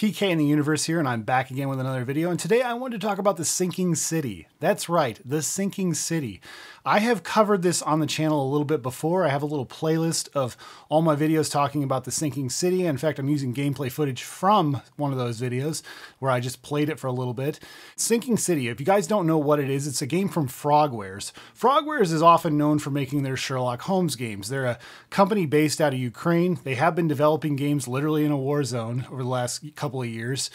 PK in the universe here, and I'm back again with another video. And today I wanted to talk about the Sinking City. That's right, the Sinking City. I have covered this on the channel a little bit before. I have a little playlist of all my videos talking about the Sinking City. In fact, I'm using gameplay footage from one of those videos where I just played it for a little bit. Sinking City, if you guys don't know what it is, it's a game from Frogwares. Frogwares is often known for making their Sherlock Holmes games. They're a company based out of Ukraine. They have been developing games literally in a war zone over the last couple of years.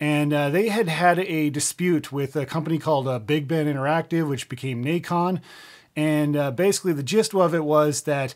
And uh, they had had a dispute with a company called uh, Big Ben Interactive, which became Nacon. And uh, basically, the gist of it was that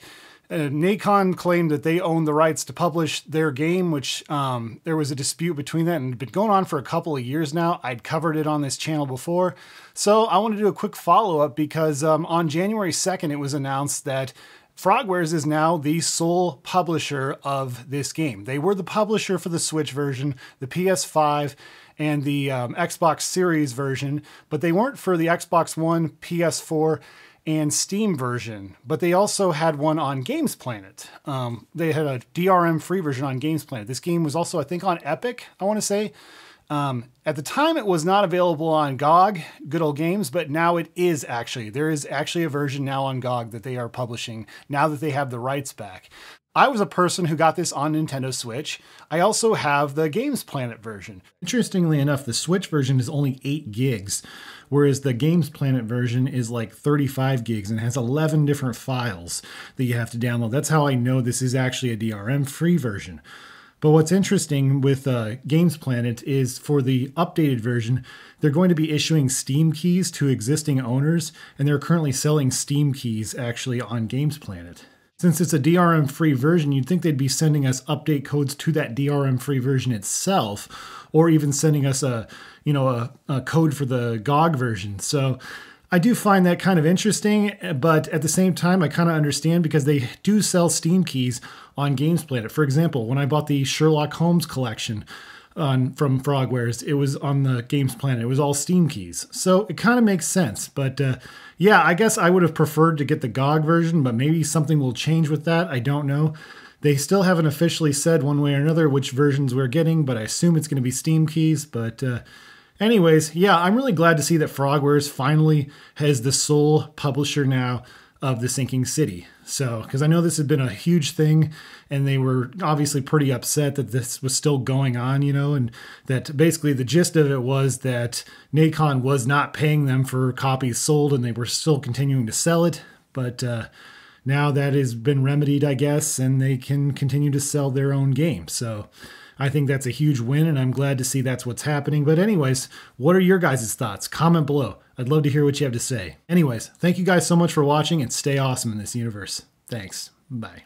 uh, Nacon claimed that they owned the rights to publish their game, which um, there was a dispute between that and had been going on for a couple of years now. I'd covered it on this channel before. So I want to do a quick follow up because um, on January 2nd, it was announced that Frogwares is now the sole publisher of this game. They were the publisher for the Switch version, the PS5, and the um, Xbox Series version, but they weren't for the Xbox One, PS4, and Steam version. But they also had one on Games Planet. Um, they had a DRM free version on Games Planet. This game was also, I think, on Epic, I want to say. Um, at the time, it was not available on GOG, Good Old Games, but now it is actually. There is actually a version now on GOG that they are publishing now that they have the rights back. I was a person who got this on Nintendo Switch. I also have the Games Planet version. Interestingly enough, the Switch version is only 8 gigs, whereas the Games Planet version is like 35 gigs and has 11 different files that you have to download. That's how I know this is actually a DRM free version. But what's interesting with uh, Games Planet is for the updated version, they're going to be issuing Steam keys to existing owners, and they're currently selling Steam keys actually on Games Planet. Since it's a DRM free version, you'd think they'd be sending us update codes to that DRM free version itself, or even sending us a, you know, a, a code for the GOG version. So I do find that kind of interesting, but at the same time, I kind of understand because they do sell Steam keys on Games Planet. For example, when I bought the Sherlock Holmes collection on from Frogwares, it was on the Games Planet. It was all Steam keys, so it kind of makes sense. But uh, yeah, I guess I would have preferred to get the GOG version, but maybe something will change with that. I don't know. They still haven't officially said one way or another which versions we're getting, but I assume it's going to be Steam keys. But uh, Anyways, yeah, I'm really glad to see that Frogwares finally has the sole publisher now of the sinking city. So, because I know this has been a huge thing, and they were obviously pretty upset that this was still going on, you know, and that basically the gist of it was that Nacon was not paying them for copies sold, and they were still continuing to sell it. But uh, now that has been remedied, I guess, and they can continue to sell their own game. So, I think that's a huge win, and I'm glad to see that's what's happening. But, anyways, what are your guys' thoughts? Comment below. I'd love to hear what you have to say. Anyways, thank you guys so much for watching and stay awesome in this universe. Thanks. Bye.